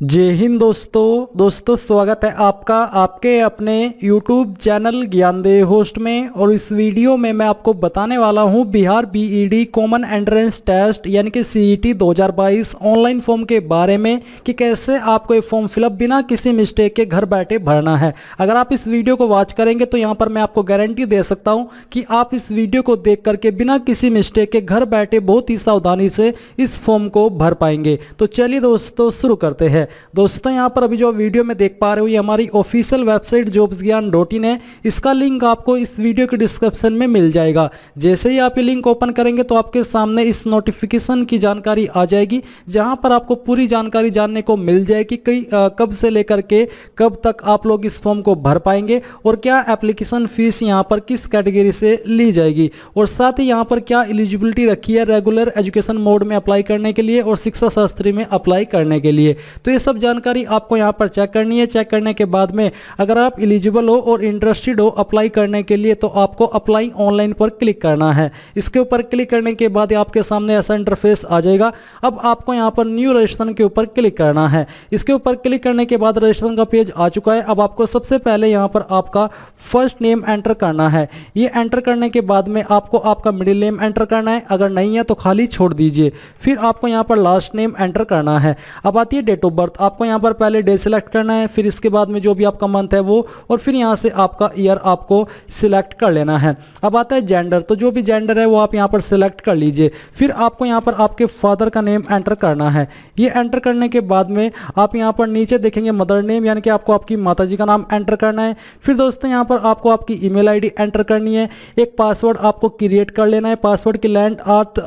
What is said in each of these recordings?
जय हिंद दोस्तों। दोस्तों, स्वागत है आपका आपके अपने YouTube चैनल ज्ञानदेव होस्ट में और इस वीडियो में मैं आपको बताने वाला हूँ Bihar BEd common entrance test यानी कि सीईटी 2022 ऑनलाइन फॉर्म के बारे में कि कैसे आपको ये फॉर्म फिलअप बिना किसी मिस्टेक के घर बैठे भरना है। अगर आप इस वीडियो को वॉच करेंगे तो यहाँ पर मैं आपको गारंटी दे सकता हूँ कि आप इस वीडियो को देख करके बिना किसी मिस्टेक के घर बैठे बहुत ही सावधानी से इस फॉर्म को भर पाएँगे। तो चलिए दोस्तों, शुरू करते हैं। दोस्तों, यहाँ पर अभी जो वीडियो में देख पा रहे हो, ये हमारी official website jobs Gyan dot in है। इसका लिंक आपको इस वीडियो के डिस्क्रिप्शन में मिल जाएगा। जैसे ही आप ये लिंक ओपन करेंगे तो आपके सामने इस नोटिफिकेशन की जानकारी आ जाएगी, जहाँ पर आपको पूरी जानकारी जानने को मिल जाएगी कई कब से लेकर के, कब तक आप लोग इस फॉर्म को भर पाएँगे और क्या एप्लीकेशन फ़ीस यहाँ पर किस कैटेगरी से ली जाएगी। और साथ ही यहाँ पर क्या एलिजिबिलिटी रखी है रेगुलर एजुकेशन मोड में अप्लाई करने के लिए और शिक्षा शास्त्री में अप्लाई करने के लिए। तो ये सब जानकारी आपको यहाँ पर चेक करनी है। चेक करने के बाद में अगर आप एलिजिबल हो और इंटरेस्टेड हो अप्लाई करने के लिए तो आपको अप्लाई ऑनलाइन पर क्लिक करना है। इसके ऊपर क्लिक करने के बाद आपके सामने ऐसा इंटरफेस आ जाएगा। अब आपको यहाँ पर न्यू रजिस्ट्रेशन के ऊपर क्लिक करना है। इसके ऊपर क्लिक करने के बाद रजिस्ट्रेशन का पेज आ चुका है। अब आपको सबसे पहले यहाँ पर आपका फ़र्स्ट नेम एंटर करना है। ये एंटर करने के बाद में आपको आपका मिडिल नेम एंटर करना है। अगर नहीं है तो खाली छोड़ दीजिए। फिर आपको यहाँ पर लास्ट नेम एंटर करना है। अब आती है डेट ऑफ़ आपको यहाँ पर पहले डे सिलेक्ट करना है, फिर इसके बाद में जो भी आपका मंथ है वो, और फिर यहाँ से आपका ईयर आपको सिलेक्ट कर लेना है। अब आता है जेंडर तो जो भी जेंडर है वो आप यहाँ पर सिलेक्ट कर लीजिए। फिर आपको यहाँ पर आपके फादर का नेम एंटर करना है। ये एंटर करने के बाद में आप यहाँ पर नीचे देखेंगे मदर नेम यानी कि आपको आपकी माता का नाम एंटर करना है। फिर दोस्तों यहाँ पर आपको आपकी ईमेल आईडी एंटर करनी है। एक पासवर्ड आपको क्रिएट कर लेना है। पासवर्ड की लेंथ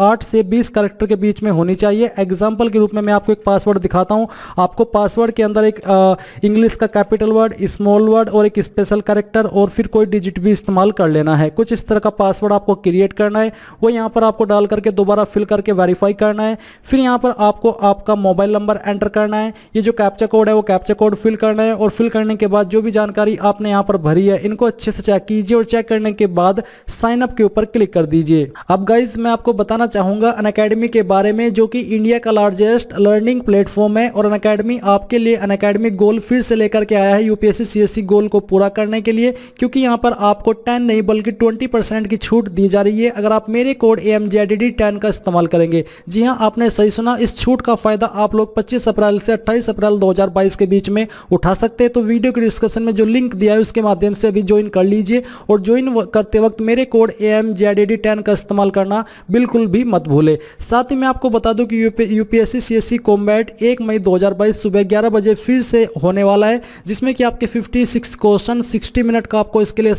आठ से बीस करेक्टर के बीच में होनी चाहिए। एग्ज़ाम्पल के रूप में मैं आपको एक पासवर्ड दिखाता हूँ। आपको पासवर्ड के अंदर एक इंग्लिश का कैपिटल वर्ड स्मॉल वर्ड और एक स्पेशल करेक्टर और फिर कोई डिजिट भी इस्तेमाल कर लेना है। कुछ इस तरह का पासवर्ड आपको क्रिएट करना है। वो यहाँ पर आपको डाल करके दोबारा फिल करके वेरीफाई करना है। फिर यहाँ पर आपको आपका मोबाइल नंबर एंटर करना है। ये जो कैप्चा कोड है, वो कैप्चा कोड फिल करना है और फिल करने के बाद जो भी जानकारी आपने यहाँ पर भरी है, इनको अच्छे से चेक कीजिए और चेक करने के बाद साइन अप के ऊपर क्लिक कर दीजिए। अब गाइज़ मैं आपको बताना चाहूँगा अन के बारे में, जो कि इंडिया का लार्जेस्ट लर्निंग प्लेटफॉर्म है और अन अकेडमी आपके लिए अन अकेडमिक गोल फिर से लेकर के आया है यूपीएससी सीएससी गोल को पूरा करने के लिए, क्योंकि यहाँ पर आपको 10 नहीं बल्कि 20 परसेंट की छूट दी जा रही है। अगर आप मेरे कोड ए एम का इस्तेमाल करेंगे, जी हाँ आपने सही सुना, इस छूट का फ़ायदा आप लोग पच्चीस अप्रैल से अट्ठाईस अप्रैल दो के बीच में उठा सकते हैं। तो वीडियो के डिस्क्रिप्शन में जो लिंक दिया है, उसके माध्यम से अभी ज्वाइन कर लीजिए और ज्वाइन करते वक्त मेरे कोड ए एम का इस्तेमाल करना बिल्कुल भी मत भूले। साथ ही मैं आपको बता दूँ कि यूपीएससी सीएससी कॉम्बैट एक मई 2022 सुबह 11 बजे फिर से होने वाला है, जिसमें कि आपके 56 क्वेश्चन 60 मिनट का आपको इसके लिए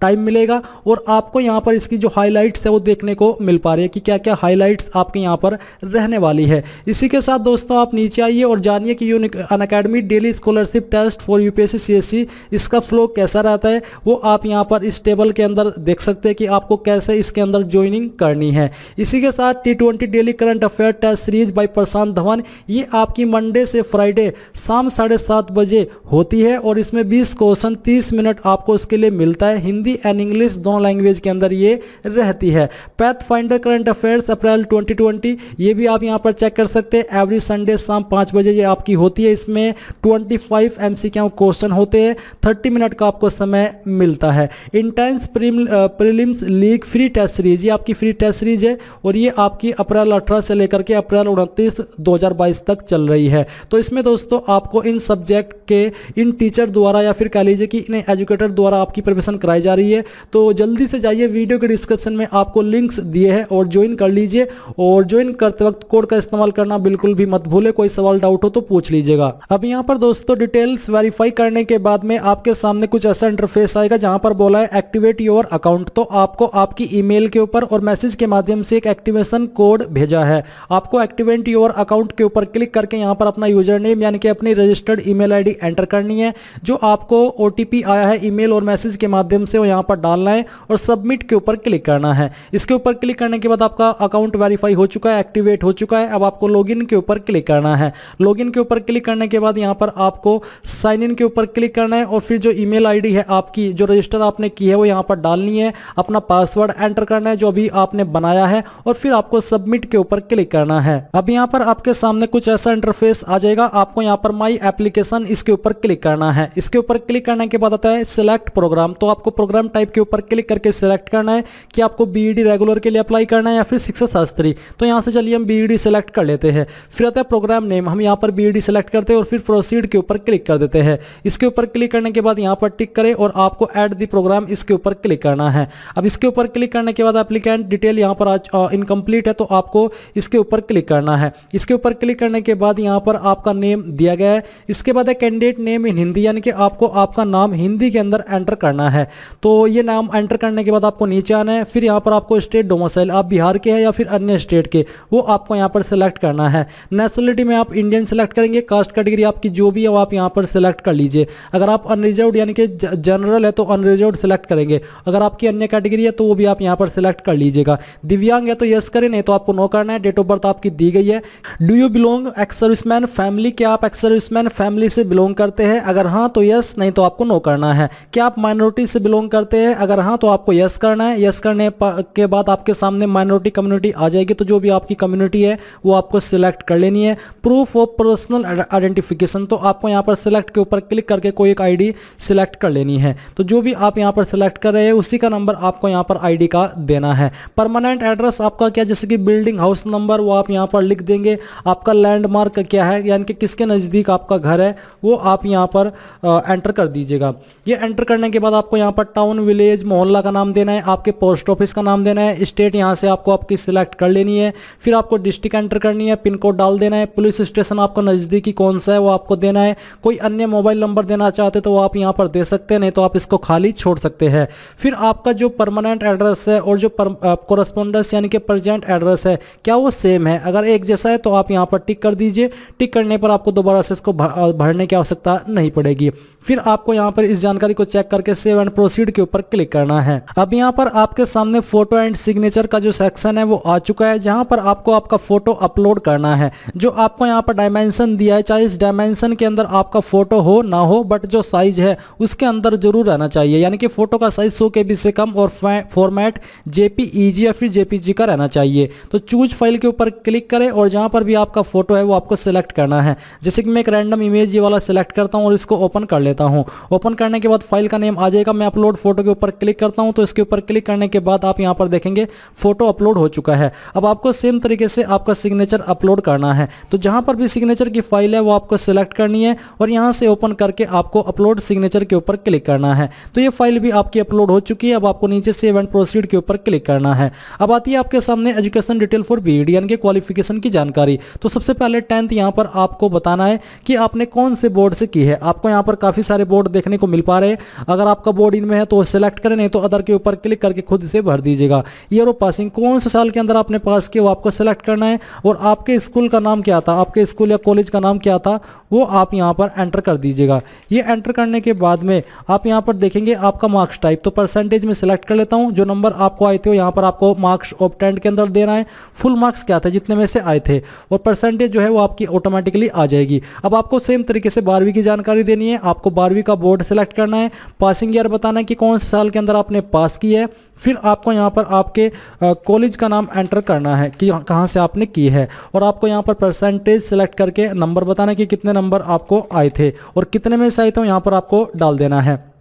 टाइम मिलेगा और आपको यहाँ पर इसकी जो हाइलाइट्स है वो देखने को मिल पा रही है कि क्या क्या हाइलाइट्स आपके यहाँ पर रहने वाली है। इसी के साथ दोस्तों आप नीचे आइए और जानिए कि Unacademy daily scholarship test for UPSC CSC इसका फ्लो कैसा रहता है, वो आप यहाँ पर इस टेबल के अंदर देख सकते हैं कि आपको कैसे इसके अंदर ज्वाइनिंग करनी है। इसी के साथ T daily current affair test series by Prashant Dhawan, ये आपकी मंडे से फ्राइडे शाम साढ़े सात बजे होती है और इसमें 20 क्वेश्चन 30 मिनट आपको इसके लिए मिलता है। हिंदी एंड इंग्लिश दोनों लैंग्वेज के अंदर ये रहती है। Path finder current affairs April 2020 ये भी आप यहाँ पर चेक कर सकते हैं। एवरी संडे शाम पाँच बजे ये आपकी होती है। इसमें 25 फाइव एम क्वेश्चन होते हैं। 30 मिनट का आपको समय मिलता है। Intense prelims league free test series ये आपकी फ्री टेस्ट सीरीज़ है और ये आपकी अप्रैल अठारह से लेकर के अप्रैल उनतीस, दो तक चल रही है। तो इसमें दोस्तों, आपको इन सब्जेक्ट के, इन टीचर द्वारा या फिर कह लीजिए कि इन एजुकेटर द्वारा आपकी प्रिपरेशन कराई जा रही है। तो जल्दी से जाइए वीडियो के डिस्क्रिप्शन में आपको लिंक्स दिए हैं और ज्वाइन कर लीजिए। और ज्वाइन करते वक्त कोड का इस्तेमाल करना बिल्कुल भी मत भूले, कोई सवाल डाउट हो तो पूछ लीजिएगा। अब यहाँ पर दोस्तों डिटेल्स वेरीफाई करने के बाद में आपके सामने कुछ ऐसा इंटरफेस आएगा जहाँ पर बोला है एक्टिवेट योर अकाउंट तो आपको आपकी ईमेल के ऊपर और मैसेज के माध्यम से एक एक्टिवेशन कोड भेजा है। आपको एक्टिवेट योर अकाउंट के ऊपर क्लिक करके यहाँ पर अपना यूज़र नेम यानी कि अपनी रजिस्टर्ड ईमेल आईडी एंटर करनी है, जो आपको ओटीपी आया है ईमेल और मैसेज के माध्यम से वो यहाँ पर डालना है और सबमिट के ऊपर क्लिक करना है। इसके ऊपर क्लिक करने के बाद आपका अकाउंट वेरीफाई हो चुका है एक्टिवेट हो चुका है। अब आपको लॉगिन के ऊपर क्लिक करना है। लॉगिन के ऊपर क्लिक करने के बाद यहाँ पर आपको साइन इन के ऊपर क्लिक करना है और फिर जो ईमेल आईडी है आपकी, जो रजिस्टर आपने की है वो यहाँ पर डालनी है। अपना पासवर्ड एंटर करना है, जो अभी आपने बनाया है और फिर आपको सबमिट के ऊपर क्लिक करना है। अब यहाँ पर आपके सामने कुछ ऐसा इंटरफेस आ जाएगा। आपको यहाँ पर माई एप्लीकेशन इसके ऊपर क्लिक करना है। इसके ऊपर क्लिक करने के बाद आता है सिलेक्ट प्रोग्राम तो आपको प्रोग्राम टाइप के ऊपर क्लिक करके सिलेक्ट करना है कि आपको बीईडी रेगुलर के लिए अप्लाई करना है या फिर शिक्षा शास्त्री। तो यहाँ से चलिए हम बीईडी सिलेक्ट कर लेते हैं। फिर आता है प्रोग्राम नेम हम यहाँ पर बीईडी सिलेक्ट करते हैं और फिर प्रोसीड के ऊपर क्लिक कर देते हैं। इसके ऊपर क्लिक करने के बाद यहाँ पर टिक करें और आपको एड दी प्रोग्राम इसके ऊपर क्लिक करना है। अब इसके ऊपर क्लिक करने के बाद एप्लीकेंट डिटेल यहाँ पर इनकम्प्लीट है तो आपको इसके ऊपर क्लिक करना है। इसके ऊपर क्लिक करने के बाद यहाँ पर आपका नेम दिया गया है। इसके बाद है कैंडिडेट नेम इन हिंदी यानी कि आपको आपका नाम हिंदी के अंदर एंटर करना है। तो ये नाम एंटर करने के बाद आपको नीचे आना है, फिर यहाँ पर आपको स्टेट डोमोसाइल आप बिहार के हैं या फिर अन्य स्टेट के, वो आपको यहाँ पर सिलेक्ट करना है। नेशनलिटी में आप इंडियन सेलेक्ट करेंगे कास्ट कैटेगरी आपकी जो भी है वो आप यहाँ पर सिलेक्ट कर लीजिए। अगर आप अनरिजर्व यानी कि जनरल है तो अनरिजर्व सिलेक्ट करेंगे। अगर आपकी अन्य कैटेगरी है तो वो भी आप यहाँ पर सिलेक्ट कर लीजिएगा। दिव्यांग है तो यस करें, नहीं तो आपको नो करना है। डेट ऑफ़ बर्थ आपकी दी गई है। Do you belong serviceman family, क्या आप एक्स सर्विसमैन फैमिली से बिलोंग करते हैं? अगर हाँ तो यस, नहीं तो आपको नो करना है। क्या आप माइनॉरिटी से बिलोंग करते हैं? अगर हाँ तो आपको यस करना है। यस करने के बाद आपके सामने माइनॉरिटी कम्युनिटी आ जाएगी तो जो भी आपकी कम्युनिटी है, वो आपको सिलेक्ट कर लेनी है। प्रूफ ऑफ़ पर्सनल आइडेंटिफिकेशन तो आपको यहाँ पर सिलेक्ट के ऊपर क्लिक करके कोई एक आईडी सिलेक्ट कर लेनी है। तो जो भी आप यहाँ पर सिलेक्ट कर रहे हैं, उसी का नंबर आपको यहाँ पर आईडी का देना है। परमानेंट एड्रेस आपका क्या? जैसे कि बिल्डिंग हाउस नंबर, वो आप यहाँ पर लिख देंगे। आपका लैंडमार्क क्या है, यानी कि किसके नज़दीक आपका घर है, वो आप यहाँ पर एंटर कर दीजिएगा। ये एंटर करने के बाद आपको यहाँ पर टाउन विलेज मोहल्ला का नाम देना है, आपके पोस्ट ऑफ़िस का नाम देना है स्टेट यहाँ से आपको आपकी सिलेक्ट कर लेनी है, फिर आपको डिस्ट्रिक्ट एंटर करनी है पिन कोड डाल देना है पुलिस स्टेशन आपको नज़दीकी कौन सा है वो आपको देना है, कोई अन्य मोबाइल नंबर देना चाहते तो आप यहाँ पर दे सकते हैं, नहीं तो आप इसको खाली छोड़ सकते हैं। फिर आपका जो परमानेंट एड्रेस है और जो कोरस्पोंडेंस यानी कि प्रजेंट एड्रेस है, क्या वो सेम है? अगर एक जैसा है तो आप यहाँ पर टिक कर दीजिए। टिक करने पर आपको दोबारा से इसको भरने की आवश्यकता नहीं पड़ेगी। फिर आपको यहाँ पर इस जानकारी को चेक करके सेव एंड प्रोसीड के ऊपर क्लिक करना है। अब यहाँ पर आपके सामने फ़ोटो एंड सिग्नेचर का जो सेक्शन है, वो आ चुका है, जहाँ पर आपको आपका फ़ोटो अपलोड करना है। जो आपको यहाँ पर डायमेंशन दिया है, चाहे इस डायमेंशन के अंदर आपका फ़ोटो हो, ना हो बट जो साइज़ है, उसके अंदर ज़रूर रहना चाहिए। यानी कि फ़ोटो का साइज़ सौ के से कम और फॉर्मेट जेपीईजी या फिर जेपीजी का रहना चाहिए। तो चूज़ फ़ाइल के ऊपर क्लिक करें और जहाँ पर भी आपका फ़ोटो है, वो आपको सिलेक्ट करना है। जैसे कि मैं एक रैंडम इमेज ये वाला सिलेक्ट करता हूँ और इसको ओपन कर लेता हूँ। ओपन करने के बाद फ़ाइल का नेम आ जाएगा। मैं अपलोड फ़ोटो के ऊपर क्लिक करता हूँ तो इसके ऊपर क्लिक करने के बाद आप यहाँ पर देखेंगे फ़ोटो अपलोड हो चुका है। अब आपको सेम तरीके से आपका सिग्नेचर अपलोड करना है। तो जहाँ पर भी सिग्नेचर की फ़ाइल है, वो आपको सिलेक्ट करनी है और यहाँ से ओपन करके आपको अपलोड सिग्नेचर के ऊपर क्लिक करना है। तो ये फ़ाइल भी आपकी अपलोड हो चुकी है। अब आपको नीचे से इवेंट प्रोसीड के ऊपर क्लिक करना है। अब आती है आपके सामने एजुकेशन डिटेल फॉर बी के क्वालिफिकेशन की जानकारी। तो सबसे पहले टेंथ यहाँ पर आपको बताना है कि आपने कौन से बोर्ड से की है। आपको यहाँ पर काफ़ी सारे बोर्ड देखने को मिल पा रहे हैं। अगर आपका बोर्ड इनमें है तो सिलेक्ट करें, नहीं तो अदर के ऊपर क्लिक करके खुद से भर दीजिएगा। ईयर ऑफ़ पासिंग कौन से साल के अंदर आपने पास किया वो आपको सेलेक्ट करना है और आपके स्कूल का नाम क्या था? आपके स्कूल या कॉलेज का नाम क्या था? वो आप यहाँ पर एंटर कर दीजिएगा। ये एंटर करने के बाद में आप यहाँ पर देखेंगे आपका मार्क्स टाइप तो परसेंटेज में सिलेक्ट कर लेता हूँ। जो नंबर आपको आए थे यहाँ पर आपको मार्क्स ऑप्टेंट के अंदर देना है। फुल मार्क्स क्या था? जितने में से आए थे। और परसेंटेज जो है वो आपकी ऑटोमेटिकली आ जाएगी। अब आपको सेम तरीके से बारहवीं की जानकारी देनी है, आपको बारहवीं का बोर्ड सेलेक्ट करना है पासिंग ईयर बताना है कि कौन से साल के अंदर आपने पास की है, फिर आपको यहाँ पर आपके कॉलेज का नाम एंटर करना है कि कहाँ से आपने की है। और आपको यहाँ पर परसेंटेज सेलेक्ट करके नंबर बताना है कि कितने नंबर आपको आए थे और कितने में से आए थे यहाँ पर आपको डाल देना है।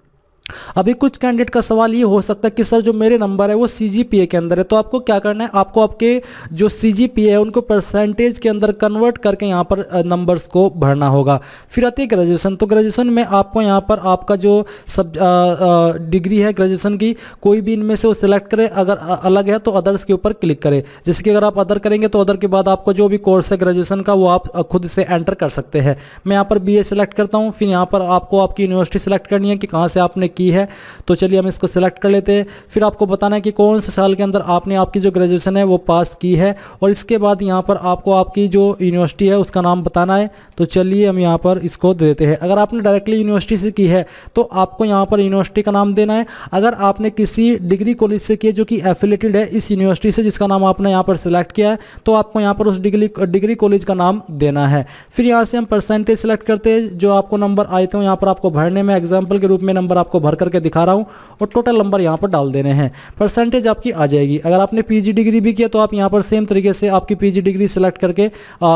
अभी कुछ कैंडिडेट का सवाल ये हो सकता है कि सर जो मेरे नंबर है वो सीजीपीए के अंदर है तो आपको क्या करना है? आपको आपके जो सीजीपीए है उनको परसेंटेज के अंदर कन्वर्ट करके यहाँ पर नंबर्स को भरना होगा। फिर आती है ग्रेजुएशन तो ग्रेजुएशन में आपको यहाँ पर आपका जो सब आ, आ, डिग्री है ग्रेजुएशन की कोई भी इनमें से वो सिलेक्ट करे अगर अलग है तो अदर्स के ऊपर क्लिक करें। जैसे कि अगर आप अदर करेंगे तो अदर के बाद आपको जो भी कोर्स है ग्रेजुएशन का वो आप खुद से एंटर कर सकते हैं। मैं यहाँ पर बी सेलेक्ट करता हूँ फिर यहाँ पर आपको आपकी यूनिवर्सिटी सेलेक्ट करनी है कि कहाँ से आपने की है। तो चलिए हम इसको सिलेक्ट कर लेते हैं। फिर आपको बताना है कि कौन से साल के अंदर आपने आपकी जो ग्रेजुएशन है वो पास की है। और इसके बाद यहाँ पर आपको आपकी जो यूनिवर्सिटी है उसका नाम बताना है। तो चलिए हम यहाँ पर इसको दे देते हैं। अगर आपने डायरेक्टली यूनिवर्सिटी से की है तो आपको यहाँ पर यूनिवर्सिटी का नाम देना है। अगर आपने किसी डिग्री कॉलेज से किया जो कि एफिलेटेड है इस यूनिवर्सिटी से, जिसका नाम आपने यहाँ पर सिलेक्ट किया है तो आपको यहाँ पर उस डिग्री डिग्री कॉलेज का नाम देना है। फिर यहाँ से हम परसेंटेज सेलेक्ट करते हैं। जो आपको नंबर आए थे यहाँ पर आपको भरने में एग्ज़ाम्पल के रूप में नंबर आपको भर करके दिखा रहा हूँ और टोटल नंबर यहाँ पर डाल देने हैं। परसेंटेज आपकी आ जाएगी। अगर आपने पीजी डिग्री भी किया तो आप यहाँ पर सेम तरीके से आपकी पीजी डिग्री सिलेक्ट करके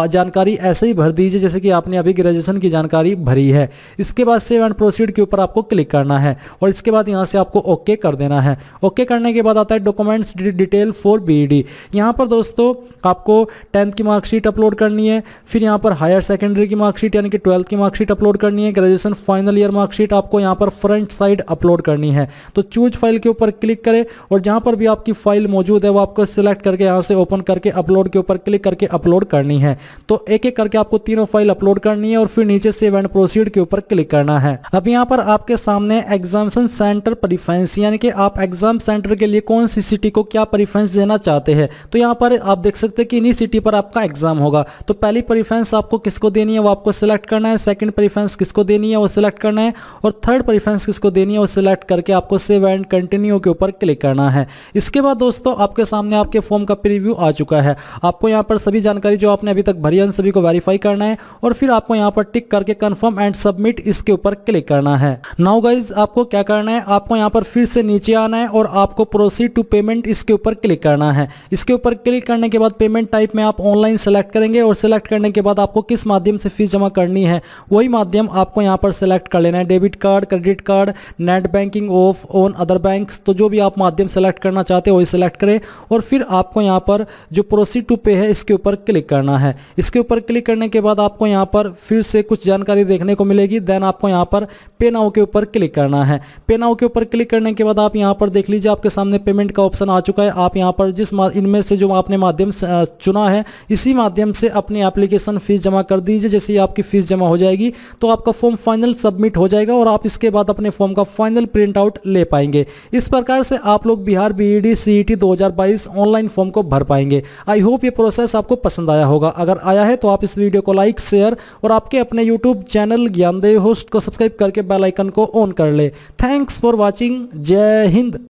जानकारी ऐसे ही भर दीजिए जैसे कि आपने अभी ग्रेजुएशन की जानकारी भरी है। इसके बाद सेव एंड प्रोसीड के ऊपर आपको क्लिक करना है और इसके बाद यहाँ से आपको ओके कर देना है। ओके करने के बाद आता है डॉक्यूमेंट्स डिटेल फॉर बी यहाँ पर दोस्तों आपको टेंथ की मार्कशीट अपलोड करनी है, फिर यहाँ पर हायर सेकेंडरी की मार्कशीट यानी कि ट्वेल्थ की मार्कशीट अपलोड करनी है ग्रेजुएशन फाइनल ईयर मार्कशीट आपको यहाँ पर फ्रंट साइड अपलोड करनी है। तो चूज़ फ़ाइल के ऊपर क्लिक करें और जहाँ पर भी आपकी फ़ाइल मौजूद है, वो आपको सिलेक्ट करके यहाँ से ओपन करके अपलोड के ऊपर क्लिक करके अपलोड करनी है। तो एक एक करके आपको तीनों फ़ाइल अपलोड करनी है और फिर नीचे से एंड प्रोसीड के ऊपर क्लिक करना है। अब यहाँ पर आपके सामने एग्जामेशन सेंटर प्रिफरेंस यानी कि आप एग्ज़ाम सेंटर के लिए कौन सी सिटी को क्या प्रिफरेंस देना चाहते हैं तो यहाँ पर आप देख सकते हैं कि इन्हीं सिटी पर आपका एग्ज़ाम होगा। तो पहली प्रिफरेंस आपको किसको देनी है, वो आपको सिलेक्ट करना है सेकंड प्रिफरेंस किसको देनी है, वो सिलेक्ट करना है, और थर्ड प्रिफरेंस किसको देनी वो सिलेक्ट करके आपको सेव एंड कंटिन्यू के ऊपर क्लिक करना है। इसके बाद दोस्तों, आपके सामने आपके फॉर्म का प्रीव्यू आ चुका है। आपको यहाँ पर सभी जानकारी जो आपने अभी तक भरी है सभी को वेरीफाई करना है और फिर आपको यहाँ पर टिक करके कंफर्म एंड सबमिट इसके ऊपर क्लिक करना है। नाउ गाइज़ आपको क्या करना है? आपको यहाँ पर फिर से नीचे आना है और आपको प्रोसीड टू पेमेंट इसके ऊपर क्लिक करना है। इसके ऊपर क्लिक करने के बाद पेमेंट टाइप में आप ऑनलाइन सेलेक्ट करेंगे और सेलेक्ट करने के बाद आपको किस माध्यम से फ़ीस जमा करनी है, वही माध्यम आपको यहाँ पर सेलेक्ट कर लेना है। Debit card credit card net banking of on other banks तो जो भी आप माध्यम सेलेक्ट करना चाहते हो, वही सेलेक्ट करें और फिर आपको यहाँ पर जो प्रोसीड टू पे है, इसके ऊपर क्लिक करना है। इसके ऊपर क्लिक करने के बाद आपको यहाँ पर फिर से कुछ जानकारी देखने को मिलेगी देन आपको यहाँ पर पे नाउ के ऊपर क्लिक करना है। पे नाउ के ऊपर क्लिक करने के बाद आप यहाँ पर देख लीजिए, आपके सामने पेमेंट का ऑप्शन आ चुका है। आप यहाँ पर जिस इनमें से जो आपने माध्यम चुना है, इसी माध्यम से अपनी एप्लीकेशन फ़ीस जमा कर दीजिए। जैसे ही आपकी फ़ीस जमा हो जाएगी तो आपका फॉर्म फाइनल सबमिट हो जाएगा और आप इसके बाद अपने फॉर्म का फाइनल प्रिंट आउट ले पाएँगे। इस प्रकार से आप लोग Bihar BEd CET 2022 online form को भर पाएँगे। आई होप ये प्रोसेस आपको पसंद आया होगा। अगर आया है तो आप इस वीडियो को लाइक शेयर और आपके अपने यूट्यूब चैनल ज्ञानदेव होस्ट को सब्सक्राइब करके बेलाइकन को ऑन कर ले। थैंक्स फॉर वॉचिंग जय हिंद।